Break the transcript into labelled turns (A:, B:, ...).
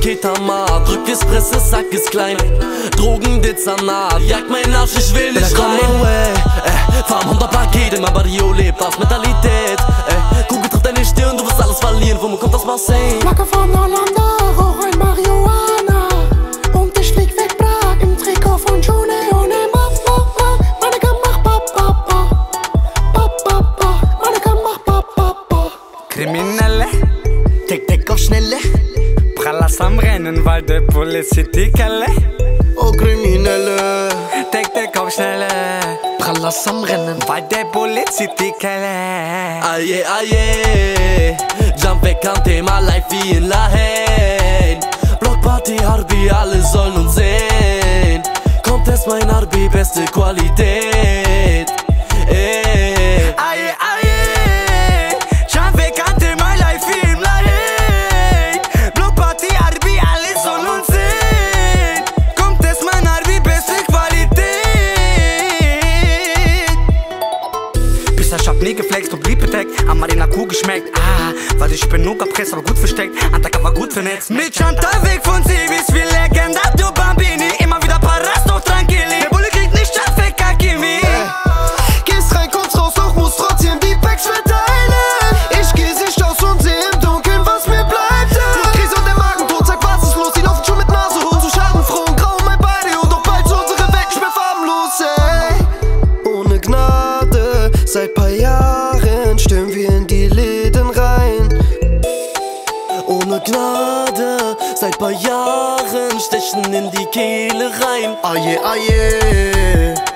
A: Ketama Drück es, Presse, Sack ist klein. Drogen, Dezernat. Jag mein Arsch, ich will nicht rein. away, äh, Fahren 100 Pakete, mein Barrio lebt. Aus Mentalität. Äh, Kugel trifft deine Stirn, du wirst alles verlieren. Wo kommt das Marseille?
B: Flagge von Hollanda, rauch ein Marihuana. Und ich flieg weg Prag im Trikot von June Ohne Mama, meine Kam mach Papa Papa, meine Kam mach Papa
C: Kriminelle, Tick, Tick auf Schnelle Prallas am Rennen, weil der Polizei Kelle
D: Oh Kriminelle
C: Tick, Tick auf Schnelle
D: Prallas am Rennen
C: weil der Polizei Kelle
A: Aye, aye Jump weg am Thema live wie in Lahane Blockparty Harbi, alle sollen uns sehen Contest mein Harbi, beste Qualität
C: hab nie geflext und blieb bedeckt Am Marina Kuh geschmeckt. Ah, weil ich bin Nuka Press, aber gut versteckt. Antaka war gut vernetzt. Mit Chantal weg von Civis, wie Legenda,
D: seit paar Jahren stürmen wir in die Läden rein.
A: Ohne Gnade, seit paar Jahren stechen in die Kehle rein.
D: Aye, aye